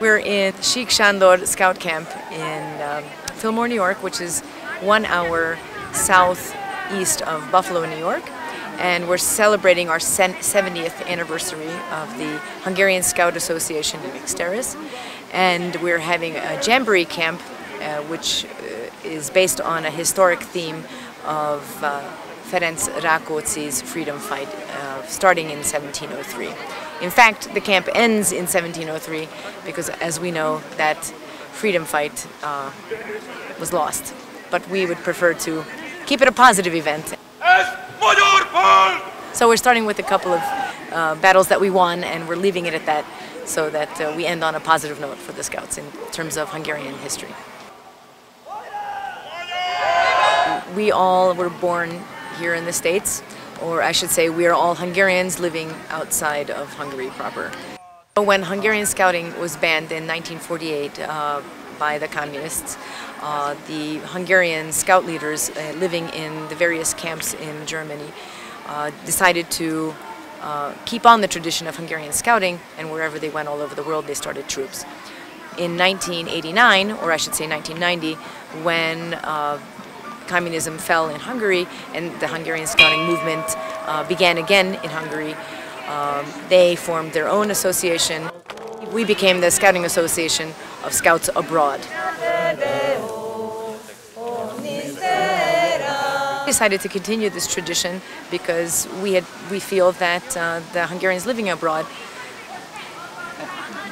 We're in Sik Sandor Scout Camp in um, Fillmore, New York, which is one hour southeast of Buffalo, New York. And we're celebrating our 70th anniversary of the Hungarian Scout Association in Exteris. And we're having a jamboree camp, uh, which uh, is based on a historic theme of uh, Ferenc Rákóczi's freedom fight uh, starting in 1703. In fact, the camp ends in 1703 because, as we know, that freedom fight uh, was lost. But we would prefer to keep it a positive event. So we're starting with a couple of uh, battles that we won, and we're leaving it at that so that uh, we end on a positive note for the Scouts in terms of Hungarian history. We all were born here in the States or I should say we are all Hungarians living outside of Hungary proper. When Hungarian scouting was banned in 1948 uh, by the communists, uh, the Hungarian scout leaders uh, living in the various camps in Germany uh, decided to uh, keep on the tradition of Hungarian scouting and wherever they went all over the world they started troops. In 1989, or I should say 1990, when uh, communism fell in Hungary and the Hungarian Scouting movement uh, began again in Hungary, um, they formed their own association. We became the Scouting Association of Scouts Abroad. We decided to continue this tradition because we, had, we feel that uh, the Hungarians living abroad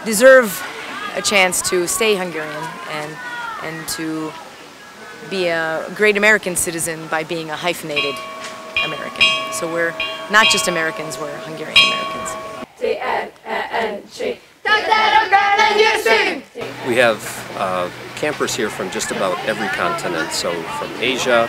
deserve a chance to stay Hungarian and, and to be a great American citizen by being a hyphenated American. So we're not just Americans, we're Hungarian Americans. We have uh, campers here from just about every continent, so from Asia,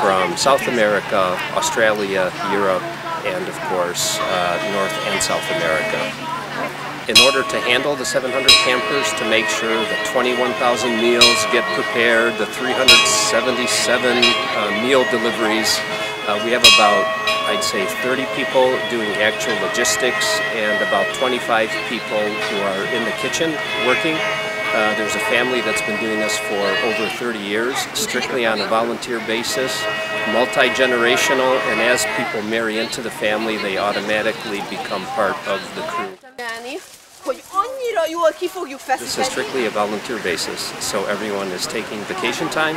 from South America, Australia, Europe, and of course uh, North and South America in order to handle the 700 campers to make sure the 21,000 meals get prepared, the 377 uh, meal deliveries. Uh, we have about, I'd say, 30 people doing actual logistics and about 25 people who are in the kitchen working. Uh, there's a family that's been doing this for over 30 years, strictly on a volunteer basis, multi-generational, and as people marry into the family, they automatically become part of the crew. This is strictly a volunteer basis, so everyone is taking vacation time,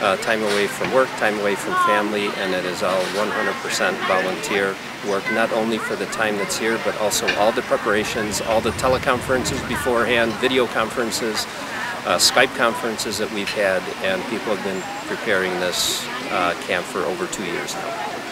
uh, time away from work, time away from family, and it is all 100% volunteer work, not only for the time that's here, but also all the preparations, all the teleconferences beforehand, video conferences, uh, Skype conferences that we've had, and people have been preparing this uh, camp for over two years now.